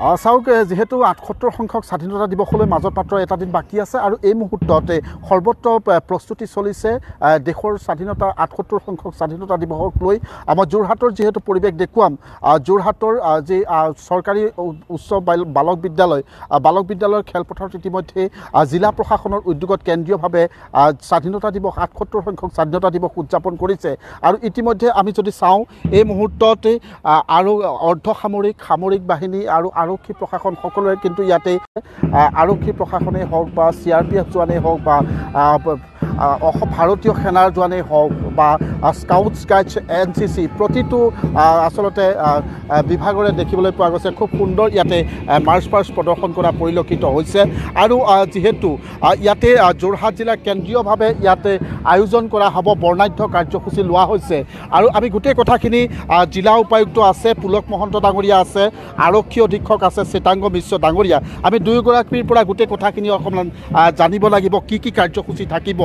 চাওক যিহেতু আঠসত্তৰ সংখ্যক স্বাধীনতা দিৱসলৈ মাজত মাত্ৰ এটা দিন বাকী আছে আৰু এই মুহূৰ্ততে সৰ্বত্ৰ প্ৰস্তুতি চলিছে দেশৰ স্বাধীনতা আঠসত্তৰ সংখ্যক স্বাধীনতা দিৱসক লৈ। আমাৰ যোৰহাটৰ যিহেতু পৰিৱেশ দেখুৱাম যোৰহাটৰ যি চৰকাৰী উচ্চ বাল- বালক বিদ্যালয় বালক বিদ্যালয়ৰ খেলপথাৰত ইতিমধ্যে জিলা প্ৰশাসনৰ উদ্যোগত কেন্দ্ৰীয়ভাৱে স্বাধীনতা দিৱস আঠসত্তৰ সংখ্যক স্বাধীনতা দিৱস উদযাপন কৰিছে। আৰু ইতিমধ্যে আমি যদি চাওঁ এই মুহূৰ্ততে আৰু অৰ্ধসামৰিক সামৰিক বাহিনী আৰু আৰক্ষী প্ৰশাসন সকলোৰে কিন্তু ইয়াতে আহ, আৰক্ষী প্ৰশাসনেই হওক বা চি আৰ পি এফ জোৱানেই হওক বা ভাৰতীয় সেনাৰ জোৱানেই হওক বা scout scouts N C C প্ৰতিটো আচলতে বিভাগৰে দেখিবলৈ পোৱা গৈছে। খুব সুন্দৰ ইয়াতে মাৰ্চ পাৰ্চ প্ৰদৰ্শন কৰা পৰিলক্ষিত হৈছে। আৰু যিহেতু ইয়াতে যোৰহাট জিলাৰ কেন্দ্ৰীয়ভাৱে ইয়াতে আয়োজন কৰা হ'ব বৰ্ণাঢ্য কাৰ্যসূচী লোৱা হৈছে। আৰু আমি গোটেই কথাখিনি জিলা উপায়ুক্ত আছে পুলক মহন্ত ডাঙৰীয়া আছে আৰক্ষী অধীক্ষক আছে চিতাংগ মিশ্ৰ ডাঙৰীয়া। আমি দুয়োগৰাকীৰ পৰা গোটেই কথাখিনি অকণমান জানিব লাগিব কি কি কাৰ্যসূচী থাকিব।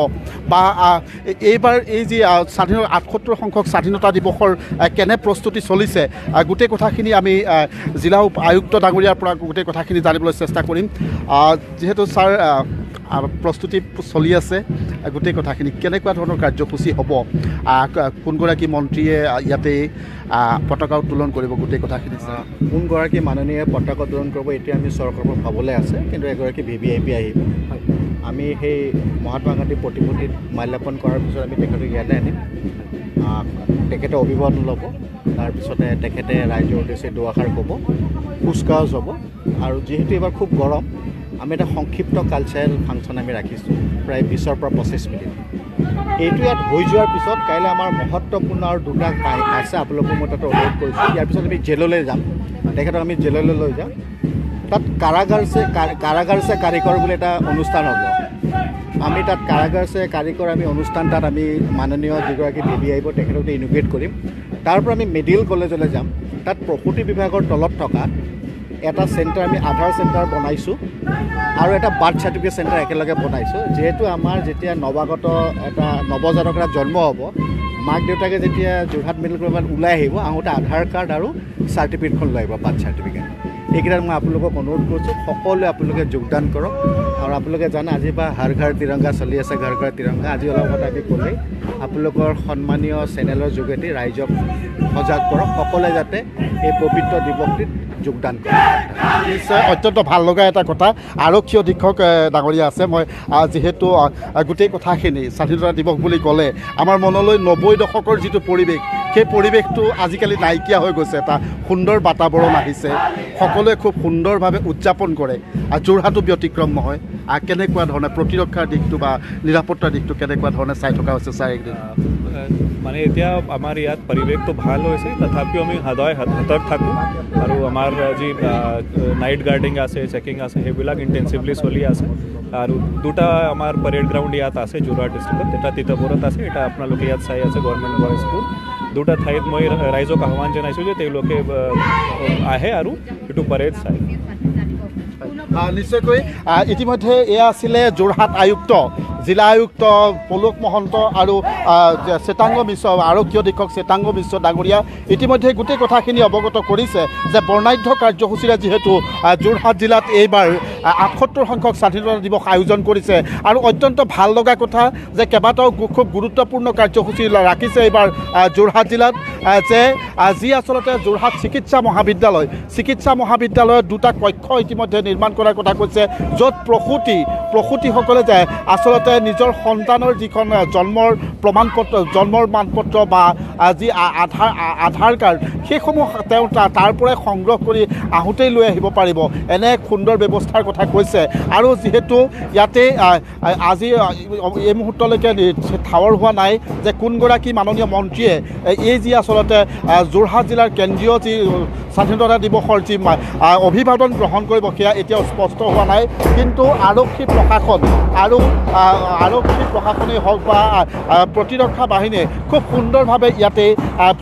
বা এইবাৰ এই যি আহ, স্বাধীনতা আঠসত্তৰ সংখ্যক স্বাধীনতা দিৱসৰ কেনে প্ৰস্তুতি চলিছে গোটেই কথাখিনি আমি জিলা উপ- আয়ুক্ত ডাঙৰীয়াৰ পৰা গোটেই কথাখিনি জানিবলৈ চেষ্টা কৰিম। যিহেতু ছাৰ প্ৰস্তুতি চলি আছে গোটেই কথাখিনি কেনেকুৱা ধৰণৰ কাৰ্যসূচী হ'ব কোনগৰাকী মন্ত্ৰীয়ে আহ, ইয়াতে আহ, পতাকা উত্তোলন কৰিব গোটেই কথাখিনি কোনগৰাকী মাননীয়ে পতাকা উত্তোলন কৰিব এতিয়া আমি চৰকাৰৰ পৰা পাবলৈ আছে কিন্তু এগৰাকী ভি ভি আই পি আহিব। আমি সেই মহাত্মা গান্ধীৰ প্ৰতিমূৰ্তিত মাল্যাৰ্পণ কৰাৰ পিছত আমি তেখেতক ইয়ালৈ আনিম। তেখেতে অভিবাদন ল'ব। তাৰপিছতে তেখেতে ৰাইজৰ উদ্দেশ্যে দুআষাৰ ক'ব কুচকাৱাজ হ'ব আৰু যিহেতু এইবাৰ খুব গৰম আমি এটা সংক্ষিপ্ত কালচাৰেল ফাংচন আমি ৰাখিছোঁ প্ৰায় বিছৰ পৰা পঁচিছ মিনিট। এইটো ইয়াত হৈ যোৱাৰ পিছত কাইলৈ আমাৰ মহত্বপূৰ্ণ আৰু দুটা কাই- আছে আপোনালোকক মই তাতে অনুৰোধ কৰিছোঁ। ইয়াৰ পিছত আমি জেললৈ যাম। তেখেতক আমি জেললৈ লৈ যাম। তাত কাৰাগাৰছে কা- কাৰাগাৰছে কাৰিকৰ বুলি এটা অনুষ্ঠান হ'ব। আমি তাত কাৰাগাৰছে কাৰিকৰ আমি অনুষ্ঠান তাত আমি মাননীয় যিগৰাকী দেৱী আহিব তেখেতক ইনোগ্ৰেট কৰিম। তাৰ পৰা আমি মেডিকেল কলেজলৈ যাম। তাত প্ৰসূতি বিভাগৰ তলত থকা এটা চেণ্টাৰ আমি আধাৰ চেণ্টাৰ বনাইছোঁ আৰু এটা বাৰ্থ চাৰ্টিফিকেট চেণ্টাৰ একেলগে বনাইছোঁ। যিহেতু আমাৰ যেতিয়া নৱাগত এটা নৱজাতক এটা জন্ম হ'ব মাক দেউতাকে যেতিয়া যোৰহাট মেডিকেল কলেজত ওলাই আহিব আহোঁতে আধাৰ কাৰ্ড আৰু চাৰ্টিফিকেটখন লৈ আহিব বাৰ্থ চাৰ্টিফিকেট। এইকেইটাত মই আপোনালোকক অনুৰোধ কৰিছোঁ সকলোৱে আপোনালোকে যোগদান কৰক। আৰু আপোনালোকে জানে আজিৰ পৰা হৰ ঘৰ তিৰংগা চলি আছে ঘৰ ঘৰ তিৰংগা। আজি অলপ কথা আমি ক'লেই আপোনালোকৰ সন্মানীয় চেনেলৰ যোগেদি ৰাইজক সজাগ কৰক সকলোৱে যাতে এই পবিত্ৰ দিৱসটিত যোগদান কৰে নিশ্চয় অত্যন্ত ভাল লগা এটা কথা। আৰক্ষী অধীক্ষক ডাঙৰীয়া আছে। মই যিহেতু গোটেই কথাখিনি স্বাধীনতা দিৱস বুলি ক'লে আমাৰ মনলৈ নব্বৈ দশকৰ যিটো পৰিৱেশ সেই পৰিৱেশটো আজিকালি নাইকিয়া হৈ গৈছে। এটা সুন্দৰ বাতাবৰণ আহিছে। সকলোৱে খুব সুন্দৰভাৱে উদযাপন কৰে। আৰু যোৰহাটো ব্যতিক্ৰম নহয়। আৰু কেনেকুৱা ধৰণে প্ৰতিৰক্ষাৰ দিশটো বা নিৰাপত্তাৰ দিশটো কেনেকুৱা ধৰণে চাই থকা হৈছে এইকেইদিন? মানে এতিয়া আমাৰ ইয়াত পৰিৱেশটো ভাল হৈছে। তথাপিও আমি সদায় সতৰ্ক থাকোঁ। আৰু আমাৰ যি নাইট গাৰ্ডিং আছে চেকিং আছে সেইবিলাক ইণ্টেনচিভলি চলি আছে। আৰু দুটা আমাৰ পৰেড গ্ৰাউণ্ড ইয়াত আছে যোৰহাট ডিষ্ট্ৰিক্টত এটা তিতাপুৰত আছে এটা আপোনালোকে ইয়াত চাই আছে গভৰ্ণমেণ্ট বইজ স্কুল দুটা ঠাইত মই ৰাইজক আহ্বান জনাইছোঁ যে তেওঁলোকে আহে আৰু এইটো পৰেড আহ, নিশ্চয়কৈ। ইতিমধ্যে এয়া আছিলে যোৰহাট আয়ুক্ত। জিলা আয়ুক্ত পলক মহন্ত আৰু শ্বেতাংগ মিশ্ৰ আৰক্ষী অধীক্ষক শ্বেতাংগ মিশ্ৰ ডাঙৰীয়া ইতিমধ্যে গোটেই কথাখিনি অৱগত কৰিছে যে বৰ্ণাঢ্য কাৰ্যসূচীৰে যিহেতু যোৰহাট জিলাত এইবাৰ আঠসত্তৰ সংখ্যক স্বাধীনতা দিৱস আয়োজন কৰিছে আৰু অত্যন্ত ভাল লগা কথা যে কেইবাটাও খুব গুৰুত্বপূৰ্ণ কাৰ্যসূচী ৰাখিছে এইবাৰ যোৰহাট জিলাত যে যি আচলতে যোৰহাট চিকিৎসা মহাবিদ্যালয় চিকিৎসা মহাবিদ্যালয়ত দুটা কক্ষ ইতিমধ্যে নিৰ্মাণ কৰাৰ কথা কৈছে য'ত প্ৰসূতি প্ৰসূতিসকলে যে আচলতে নিজৰ সন্তানৰ যিখন জন্মৰ প্ৰমাণ পত্ৰ জন্মৰ মানপত্ৰ বা যি আধাৰ আধাৰ কাৰ্ড সেইসমূহ তেওঁ তাৰ পৰাই সংগ্ৰহ কৰি আহোঁতেই লৈ আহিব পাৰিব। এনে এক সুন্দৰ ব্যৱস্থাৰ কথা কৈছে। আৰু যিহেতু ইয়াতে আজি এই মুহূৰ্তলৈকে ঠাৱৰ হোৱা নাই যে কোনগৰাকী মাননীয় মন্ত্ৰীয়ে এই- যি আচলতে যোৰহাট জিলাৰ কেন্দ্ৰীয় যি স্বাধীনতা দিৱসৰ যি অভিবাদন গ্ৰহণ কৰিব সেয়া এতিয়াও স্পষ্ট হোৱা নাই। কিন্তু আৰক্ষী প্ৰশাসন আৰু আৰক্ষী প্ৰশাসনেই হওক বা প্ৰতিৰক্ষা বাহিনীয়ে খুব সুন্দৰভাৱে ইয়াতে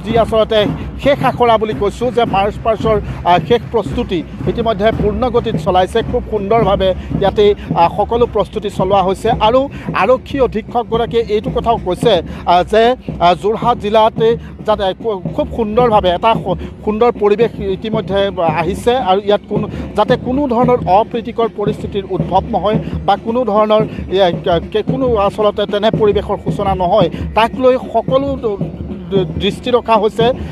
যি আচলতে শেষ আখৰা বুলি কৈছোঁ যে মাৰ্চ পাৰ্চৰ শেষ প্ৰস্তুতি ইতিমধ্যে পূৰ্ণগতিত চলাইছে। খুব সুন্দৰভাৱে ইয়াতে সকলো প্ৰস্তুতি চলোৱা হৈছে। আৰু আৰক্ষী অধীক্ষকগৰাকীয়ে এইটো কথাও কৈছে যে যোৰহাট জিলাতে যাতে খুব সুন্দৰভাৱে এটা সুন্দৰ পৰিৱেশ ইতিমধ্যে আহিছে। আৰু ইয়াত কোনো যাতে কোনো ধৰণৰ অপ্ৰীতিকৰ পৰিস্থিতিৰ উদ্ভৱ নহয় বা কোনো ধৰণৰ কোনো আচলতে তেনে পৰিৱেশৰ সূচনা নহয় তাক লৈ সকলো দৃষ্টি ৰখা হৈছে।